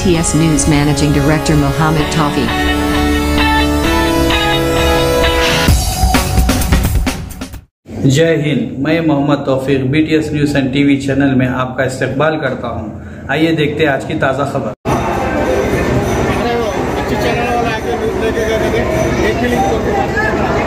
BTS News Managing Director Mohammed Tawfiq. जय हिंद मैं Mohammad Taufiq BTS news and TV channel में आपका इस्तेकबाल करता हूँ। आइए देखते हैं आज की ताज़ा खबर चैनल वाला आके लेके एक